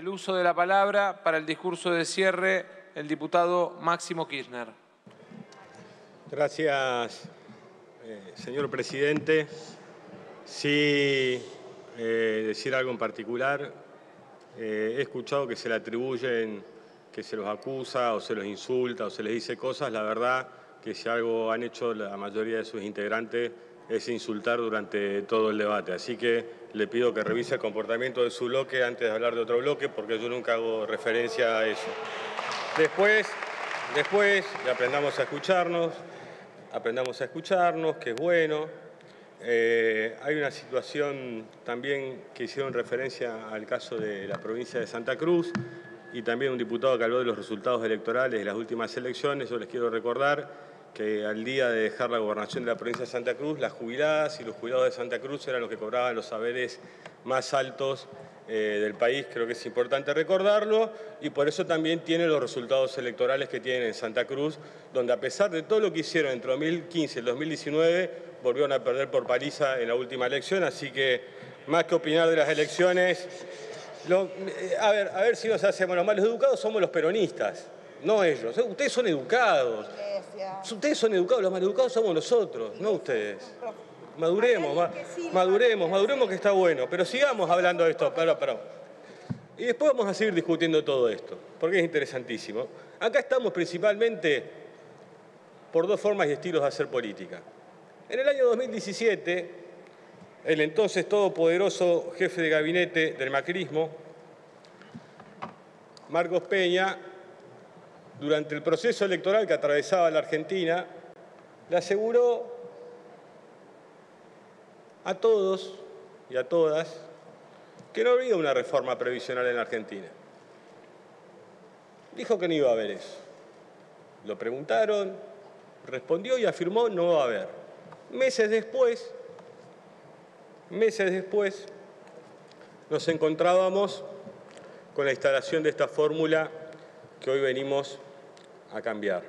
el uso de la palabra para el discurso de cierre el diputado Máximo Kirchner. Gracias, eh, señor presidente. Sí, eh, decir algo en particular. Eh, he escuchado que se le atribuyen, que se los acusa o se los insulta o se les dice cosas. La verdad que si algo han hecho la mayoría de sus integrantes es insultar durante todo el debate. Así que le pido que revise el comportamiento de su bloque antes de hablar de otro bloque, porque yo nunca hago referencia a eso. Después, después aprendamos a escucharnos, aprendamos a escucharnos, que es bueno. Eh, hay una situación también que hicieron referencia al caso de la provincia de Santa Cruz y también un diputado que habló de los resultados electorales de las últimas elecciones. Yo les quiero recordar que al día de dejar la gobernación de la provincia de Santa Cruz, las jubiladas y los jubilados de Santa Cruz eran los que cobraban los saberes más altos eh, del país, creo que es importante recordarlo, y por eso también tiene los resultados electorales que tienen en Santa Cruz, donde a pesar de todo lo que hicieron entre 2015 y el 2019, volvieron a perder por paliza en la última elección, así que más que opinar de las elecciones, eh, a, ver, a ver si nos hacemos los malos educados, somos los peronistas, no ellos. Ustedes son educados. Ustedes son educados, los maleducados somos nosotros, no ustedes. Maduremos, maduremos, maduremos que está bueno, pero sigamos hablando de esto, pero. Y después vamos a seguir discutiendo todo esto, porque es interesantísimo. Acá estamos principalmente por dos formas y estilos de hacer política. En el año 2017, el entonces todopoderoso jefe de gabinete del macrismo, Marcos Peña, durante el proceso electoral que atravesaba la Argentina, le aseguró a todos y a todas que no había una reforma previsional en la Argentina. Dijo que no iba a haber eso. Lo preguntaron, respondió y afirmó no va a haber. Meses después, meses después, nos encontrábamos con la instalación de esta fórmula que hoy venimos a cambiar.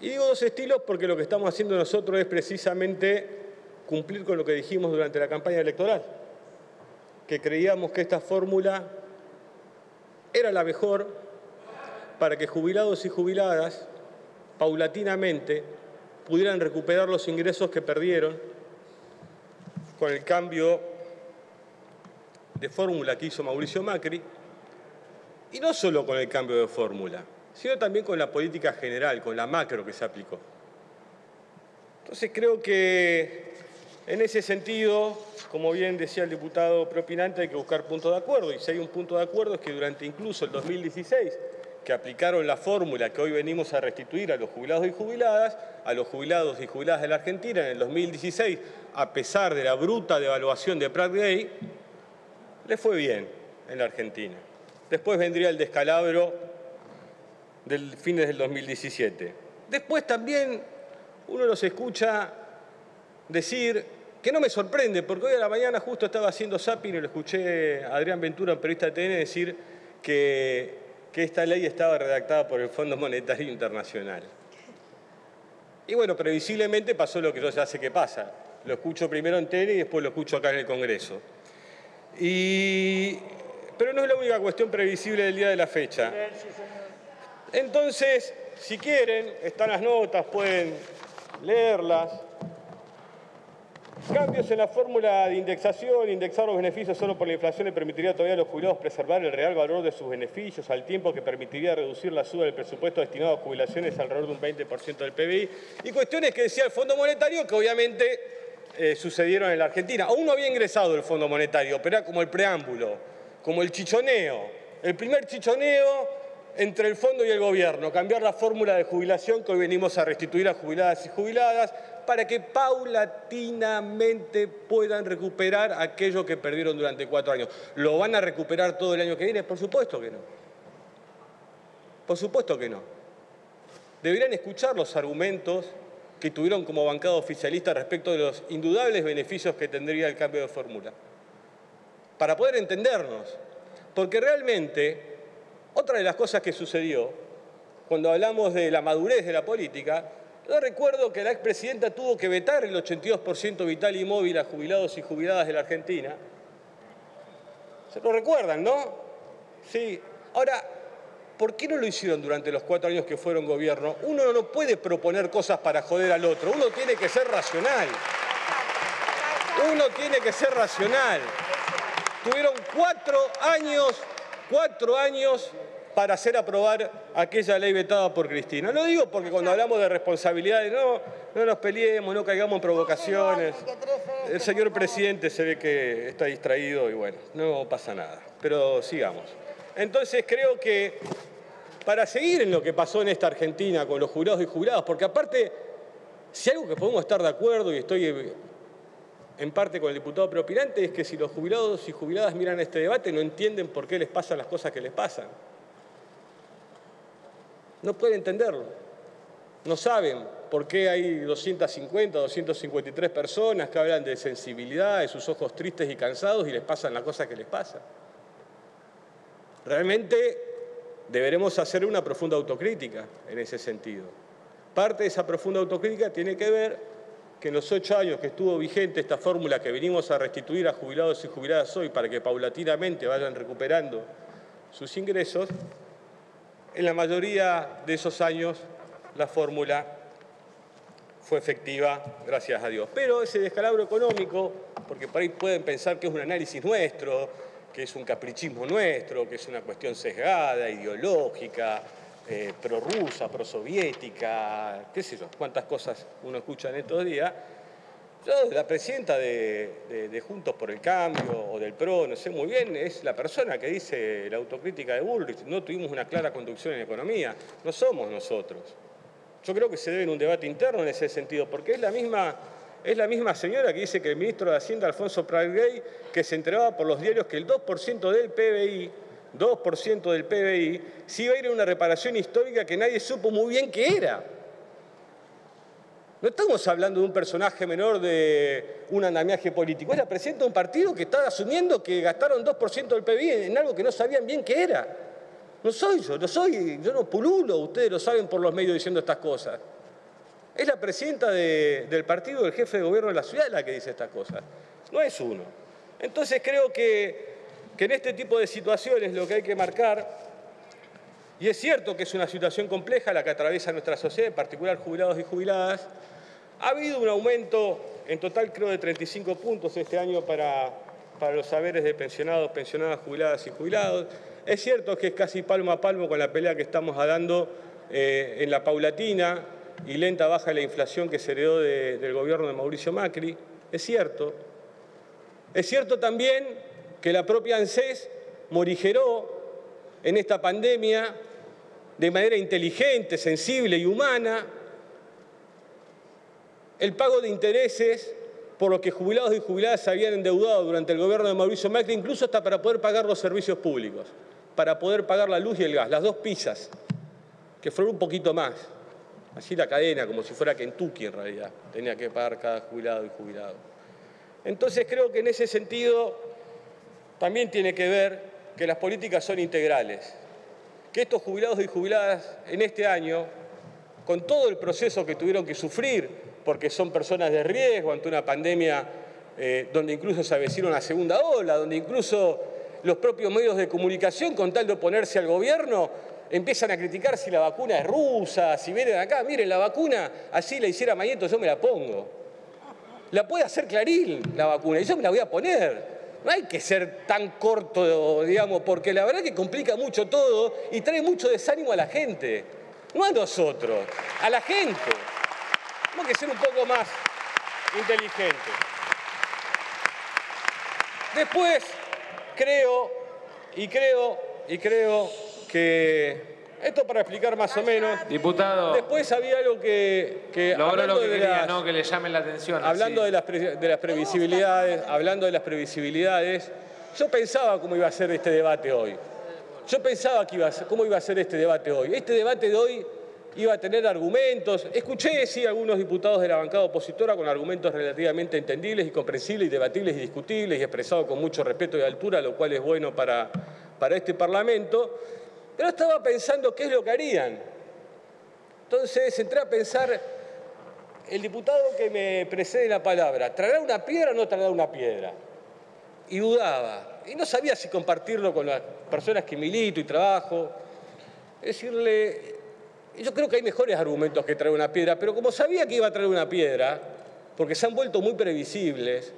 Y digo dos estilos porque lo que estamos haciendo nosotros es precisamente cumplir con lo que dijimos durante la campaña electoral, que creíamos que esta fórmula era la mejor para que jubilados y jubiladas paulatinamente pudieran recuperar los ingresos que perdieron con el cambio de fórmula que hizo Mauricio Macri y no solo con el cambio de fórmula, sino también con la política general, con la macro que se aplicó. Entonces creo que en ese sentido, como bien decía el diputado propinante, hay que buscar puntos de acuerdo. Y si hay un punto de acuerdo es que durante incluso el 2016, que aplicaron la fórmula que hoy venimos a restituir a los jubilados y jubiladas, a los jubilados y jubiladas de la Argentina en el 2016, a pesar de la bruta devaluación de Pratt Gay, le fue bien en la Argentina. Después vendría el descalabro del fines del 2017. Después también uno los escucha decir, que no me sorprende, porque hoy a la mañana justo estaba haciendo zapping y lo escuché a Adrián Ventura, un periodista de TN, decir que, que esta ley estaba redactada por el Fondo Monetario Internacional. Y bueno, previsiblemente pasó lo que yo ya sé que pasa. Lo escucho primero en TN y después lo escucho acá en el Congreso. Y pero no es la única cuestión previsible del día de la fecha. Entonces, si quieren, están las notas, pueden leerlas. Cambios en la fórmula de indexación, indexar los beneficios solo por la inflación le permitiría todavía a los jubilados preservar el real valor de sus beneficios al tiempo que permitiría reducir la suba del presupuesto destinado a jubilaciones alrededor de un 20% del PBI. Y cuestiones que decía el Fondo Monetario que obviamente eh, sucedieron en la Argentina. Aún no había ingresado el Fondo Monetario, pero era como el preámbulo como el chichoneo, el primer chichoneo entre el fondo y el gobierno, cambiar la fórmula de jubilación que hoy venimos a restituir a jubiladas y jubiladas para que paulatinamente puedan recuperar aquello que perdieron durante cuatro años. ¿Lo van a recuperar todo el año que viene? Por supuesto que no. Por supuesto que no. Deberían escuchar los argumentos que tuvieron como bancada oficialista respecto de los indudables beneficios que tendría el cambio de fórmula para poder entendernos. Porque realmente, otra de las cosas que sucedió, cuando hablamos de la madurez de la política, yo recuerdo que la expresidenta tuvo que vetar el 82% vital y móvil a jubilados y jubiladas de la Argentina, ¿Se lo recuerdan, no? Sí. Ahora, ¿por qué no lo hicieron durante los cuatro años que fueron gobierno? Uno no puede proponer cosas para joder al otro, uno tiene que ser racional. Uno tiene que ser racional. Tuvieron cuatro años, cuatro años para hacer aprobar aquella ley vetada por Cristina. Lo digo porque cuando hablamos de responsabilidades, no, no nos peleemos, no caigamos en provocaciones. El señor presidente se ve que está distraído y bueno, no pasa nada. Pero sigamos. Entonces creo que para seguir en lo que pasó en esta Argentina con los jurados y juradas, porque aparte, si algo que podemos estar de acuerdo y estoy en parte con el diputado preopinante es que si los jubilados y jubiladas miran este debate no entienden por qué les pasan las cosas que les pasan. No pueden entenderlo. No saben por qué hay 250, 253 personas que hablan de sensibilidad, de sus ojos tristes y cansados y les pasan las cosas que les pasan. Realmente deberemos hacer una profunda autocrítica en ese sentido. Parte de esa profunda autocrítica tiene que ver que en los ocho años que estuvo vigente esta fórmula que venimos a restituir a jubilados y jubiladas hoy para que paulatinamente vayan recuperando sus ingresos, en la mayoría de esos años la fórmula fue efectiva, gracias a Dios. Pero ese descalabro económico, porque por ahí pueden pensar que es un análisis nuestro, que es un caprichismo nuestro, que es una cuestión sesgada, ideológica, eh, prorrusa, prosoviética, qué sé yo, cuántas cosas uno escucha en estos días, yo, la presidenta de, Juntos por el Cambio o del PRO, no sé muy bien, es la persona que dice la autocrítica de Bullrich. No tuvimos una clara conducción en economía, no somos nosotros. Yo creo que se debe en un debate interno en ese sentido, porque es la misma, es la misma señora que dice que el ministro de Hacienda, Alfonso Prat que se enteraba por los diarios que el 2% del PBI 2% del PBI, se iba a ir a una reparación histórica que nadie supo muy bien qué era. No estamos hablando de un personaje menor de un andamiaje político, es la presidenta de un partido que está asumiendo que gastaron 2% del PBI en algo que no sabían bien qué era. No soy yo, no soy, yo no pululo, ustedes lo saben por los medios diciendo estas cosas. Es la presidenta del partido, del jefe de gobierno de la ciudad la que dice estas cosas. No es uno. Entonces creo que, que en este tipo de situaciones lo que hay que marcar, y es cierto que es una situación compleja la que atraviesa nuestra sociedad, en particular jubilados y jubiladas, ha habido un aumento en total creo de 35 puntos este año para, para los saberes de pensionados, pensionadas, jubiladas y jubilados. Es cierto que es casi palmo a palmo con la pelea que estamos dando eh, en la paulatina y lenta baja de la inflación que se heredó del gobierno de Mauricio Macri. Es cierto. Es cierto también que la propia ANSES morigeró en esta pandemia de manera inteligente, sensible y humana el pago de intereses por lo que jubilados y jubiladas se habían endeudado durante el gobierno de Mauricio Macri, incluso hasta para poder pagar los servicios públicos, para poder pagar la luz y el gas, las dos pizzas, que fueron un poquito más. Así la cadena, como si fuera Kentucky en realidad, tenía que pagar cada jubilado y jubilado. Entonces creo que en ese sentido también tiene que ver que las políticas son integrales, que estos jubilados y jubiladas en este año, con todo el proceso que tuvieron que sufrir porque son personas de riesgo ante una pandemia eh, donde incluso se avecina una segunda ola, donde incluso los propios medios de comunicación, con tal de oponerse al gobierno, empiezan a criticar si la vacuna es rusa, si vienen acá, miren, la vacuna, así la hiciera Mañeto, yo me la pongo. La puede hacer Clarín la vacuna y yo me la voy a poner. No hay que ser tan corto, digamos, porque la verdad que complica mucho todo y trae mucho desánimo a la gente. No a nosotros, a la gente. Tenemos que ser un poco más inteligentes. Después, creo, y creo, y creo que esto para explicar más o menos. Diputado. Después había algo que. que lo que quería, ¿no? Que le llamen la atención. Hablando de las, de las, previsibilidades, hablando de las previsibilidades, yo pensaba cómo iba a ser este debate hoy. Yo pensaba que iba a ser, cómo iba a ser este debate hoy. Este debate de hoy iba a tener argumentos. Escuché, sí, algunos diputados de la bancada opositora con argumentos relativamente entendibles y comprensibles y debatibles y discutibles y expresados con mucho respeto y altura, lo cual es bueno para, para este Parlamento. Pero estaba pensando qué es lo que harían. Entonces entré a pensar, el diputado que me precede la palabra, ¿traerá una piedra o no traerá una piedra? y dudaba. Y no sabía si compartirlo con las personas que milito y trabajo. Decirle, yo creo que hay mejores argumentos que traer una piedra, pero como sabía que iba a traer una piedra, porque se han vuelto muy previsibles,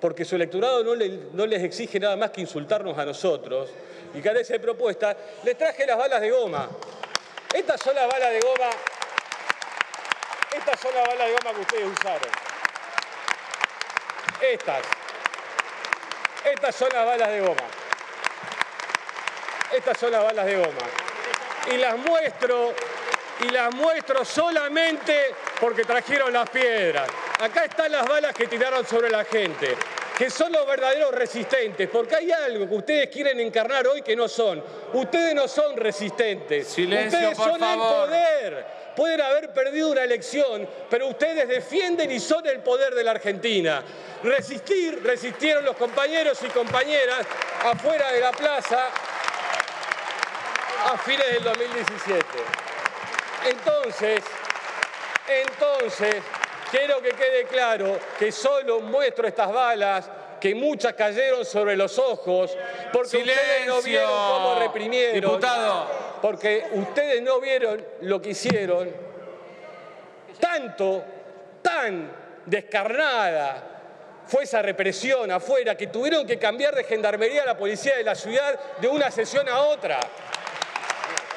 porque su electorado no, no les exige nada más que insultarnos a nosotros y carece de propuesta, les traje las balas de goma. Estas son las balas de goma. Estas son las balas de goma que ustedes usaron. Estas. Estas son las balas de goma. Estas son las balas de goma. Y las muestro, y las muestro solamente porque trajeron las piedras. Acá están las balas que tiraron sobre la gente, que son los verdaderos resistentes, porque hay algo que ustedes quieren encarnar hoy que no son. Ustedes no son resistentes. Silencio, ustedes por son el favor. poder. Pueden haber perdido una elección, pero ustedes defienden y son el poder de la Argentina. Resistir, resistieron los compañeros y compañeras afuera de la plaza a fines del 2017. Entonces, entonces, quiero que quede claro que solo muestro estas balas, que muchas cayeron sobre los ojos, porque ustedes no vieron cómo reprimieron. Diputado. Porque ustedes no vieron lo que hicieron. Tanto, tan descarnada fue esa represión afuera que tuvieron que cambiar de gendarmería a la policía de la ciudad de una sesión a otra.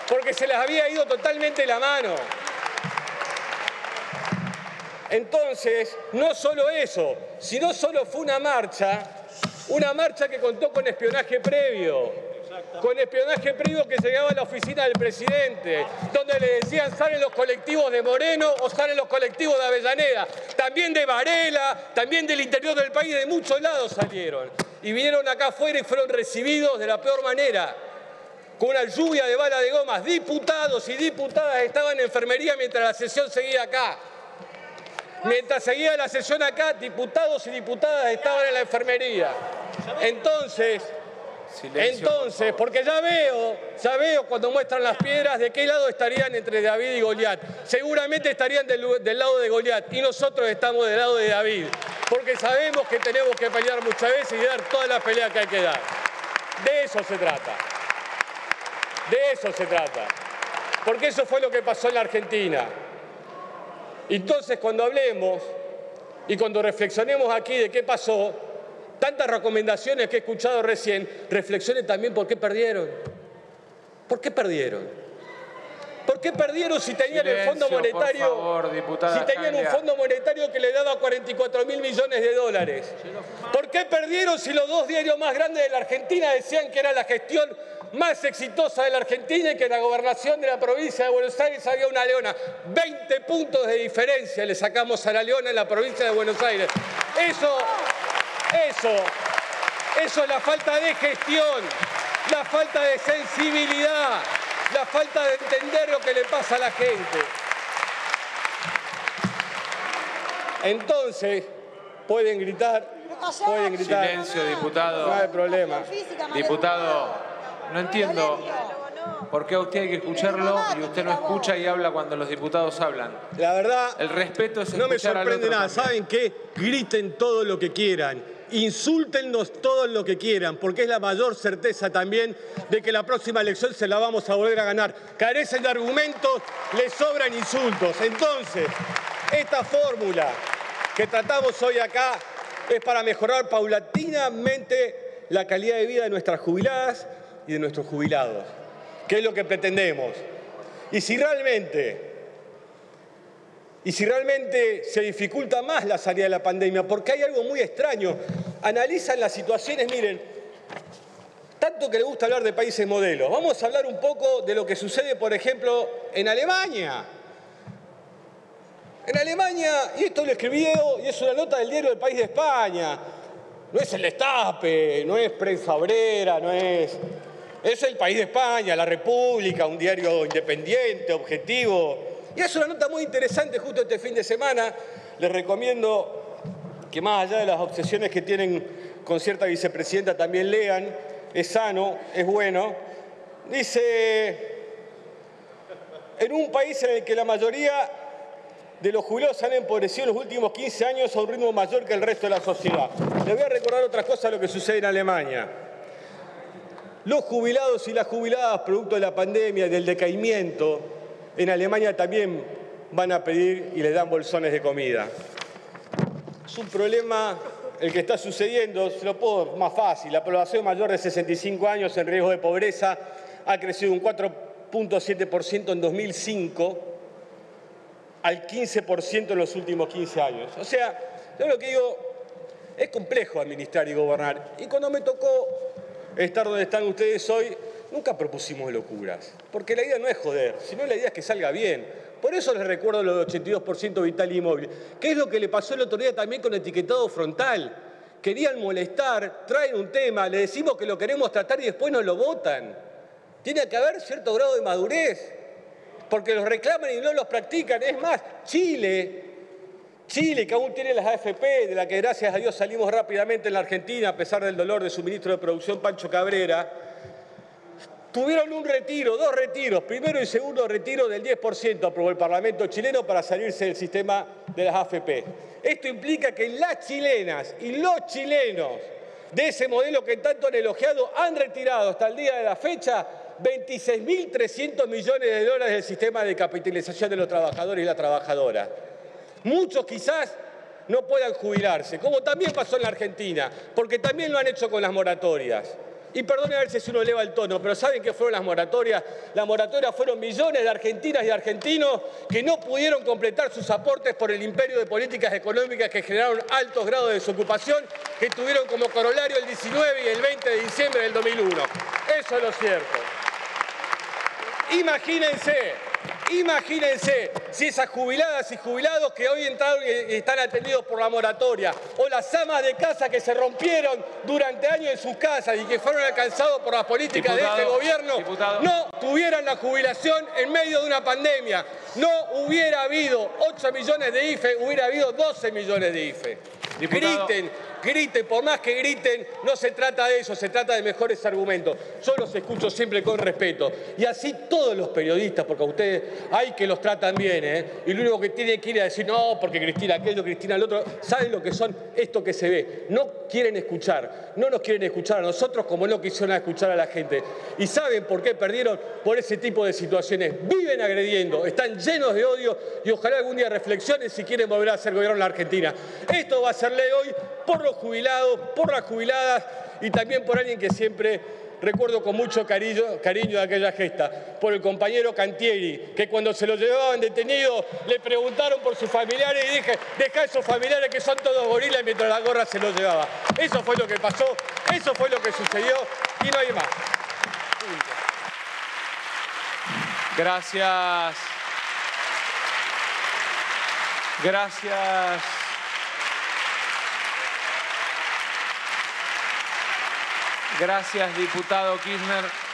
Porque se les había ido totalmente la mano. Entonces, no solo eso, sino solo fue una marcha, una marcha que contó con espionaje previo, con espionaje previo que llegaba a la oficina del presidente, donde le decían salen los colectivos de Moreno o salen los colectivos de Avellaneda, también de Varela, también del interior del país, de muchos lados salieron. Y vinieron acá afuera y fueron recibidos de la peor manera con una lluvia de bala de gomas. Diputados y diputadas estaban en enfermería mientras la sesión seguía acá. Mientras seguía la sesión acá, diputados y diputadas estaban en la enfermería. Entonces, Silencio, entonces, porque ya veo, ya veo cuando muestran las piedras de qué lado estarían entre David y Goliat. Seguramente estarían del, del lado de Goliat y nosotros estamos del lado de David, porque sabemos que tenemos que pelear muchas veces y dar toda la pelea que hay que dar. De eso se trata. De eso se trata. Porque eso fue lo que pasó en la Argentina. Entonces, cuando hablemos y cuando reflexionemos aquí de qué pasó, tantas recomendaciones que he escuchado recién, reflexionen también por qué perdieron. ¿Por qué perdieron? ¿Por qué perdieron si tenían el Fondo por Monetario? favor, diputada si tenían un. Fondo Monetario que le daba 44 mil millones de dólares. ¿Por qué perdieron si los dos diarios más grandes de la Argentina decían que era la gestión más exitosa de la Argentina y que en la gobernación de la provincia de Buenos Aires había una leona? 20 puntos de diferencia le sacamos a la leona en la provincia de Buenos Aires. Eso, eso, eso es la falta de gestión, la falta de sensibilidad, la falta de entender lo que le pasa a la gente. Entonces, pueden gritar, pueden gritar. Silencio, diputado. No hay problema. Diputado, no entiendo por qué a usted hay que escucharlo y usted no escucha y habla cuando los diputados hablan. La verdad, El respeto es no me sorprende nada. también. ¿Saben qué? Griten todo lo que quieran. Insúltennos todo lo que quieran, porque es la mayor certeza también de que la próxima elección se la vamos a volver a ganar. Carecen de argumentos, les sobran insultos. Entonces, esta fórmula que tratamos hoy acá es para mejorar paulatinamente la calidad de vida de nuestras jubiladas de nuestros jubilados, que es lo que pretendemos. Y si realmente y si realmente se dificulta más la salida de la pandemia, porque hay algo muy extraño. Analizan las situaciones, miren, tanto que le gusta hablar de países modelos. Vamos a hablar un poco de lo que sucede, por ejemplo, en Alemania. En Alemania, y esto lo escribí y es una nota del diario del País de España. No es el Destape, no es Prensa no es... Es el País de España, La República, un diario independiente, objetivo. Y es una nota muy interesante justo este fin de semana. Les recomiendo que más allá de las obsesiones que tienen con cierta vicepresidenta también lean. Es sano, es bueno. Dice, en un país en el que la mayoría de los jubilados han empobrecido en los últimos 15 años a un ritmo mayor que el resto de la sociedad. Les voy a recordar otra cosa lo que sucede en Alemania. Los jubilados y las jubiladas, producto de la pandemia y del decaimiento, en Alemania también van a pedir y les dan bolsones de comida. Es un problema el que está sucediendo, se lo puedo más fácil. La población mayor de 65 años en riesgo de pobreza ha crecido un 4.7% en 2005 al 15% en los últimos 15 años. O sea, yo lo que digo, es complejo administrar y gobernar. Y cuando me tocó estar donde están ustedes hoy, nunca propusimos locuras. Porque la idea no es joder, sino la idea es que salga bien. Por eso les recuerdo lo del 82% vital y móvil. ¿Qué es lo que le pasó el otro día también con etiquetado frontal? Querían molestar, traen un tema, le decimos que lo queremos tratar y después nos lo votan. Tiene que haber cierto grado de madurez porque los reclaman y no los practican. Es más, Chile, Chile, que aún tiene las AFP, de la que gracias a Dios salimos rápidamente en la Argentina, a pesar del dolor de su ministro de Producción, Pancho Cabrera, tuvieron un retiro, dos retiros, primero y segundo retiro del 10%, aprobó el Parlamento chileno para salirse del sistema de las AFP. Esto implica que las chilenas y los chilenos de ese modelo que tanto han elogiado han retirado hasta el día de la fecha 26.300 millones de dólares del sistema de capitalización de los trabajadores y la trabajadora. Muchos quizás no puedan jubilarse, como también pasó en la Argentina, porque también lo han hecho con las moratorias. Y perdone a ver si uno eleva el tono, pero ¿saben qué fueron las moratorias? Las moratorias fueron millones de argentinas y argentinos que no pudieron completar sus aportes por el imperio de políticas económicas que generaron altos grados de desocupación que tuvieron como corolario el 19 y el 20 de diciembre del 2001. Eso es lo cierto. Imagínense, imagínense si esas jubiladas y jubilados que hoy entraron y están atendidos por la moratoria, o las amas de casa que se rompieron durante años en sus casas y que fueron alcanzados por las políticas de este gobierno, no tuvieran la jubilación en medio de una pandemia. No hubiera habido 8 millones de IFE, hubiera habido 12 millones de IFE. Griten, griten, por más que griten, no se trata de eso, se trata de mejores argumentos. Yo los escucho siempre con respeto. Y así todos los periodistas, porque a ustedes hay que los tratan bien, ¿eh? Y lo único que tienen que ir a decir, no, porque Cristina aquello, Cristina el otro, saben lo que son esto que se ve. No quieren escuchar, no nos quieren escuchar a nosotros como no quisieron escuchar a la gente. ¿Y saben por qué perdieron? Por ese tipo de situaciones. Viven agrediendo, están llenos de odio y ojalá algún día reflexionen si quieren volver a ser gobierno en la Argentina. Esto va a ser ley hoy por los jubilados, por las jubiladas y también por alguien que siempre recuerdo con mucho cariño, cariño de aquella gesta, por el compañero Cantieri, que cuando se lo llevaban detenido le preguntaron por sus familiares y dije, deja esos familiares que son todos gorilas mientras la gorra se los llevaba. Eso fue lo que pasó, eso fue lo que sucedió y no hay más. Gracias. Gracias. Gracias, diputado Kirchner.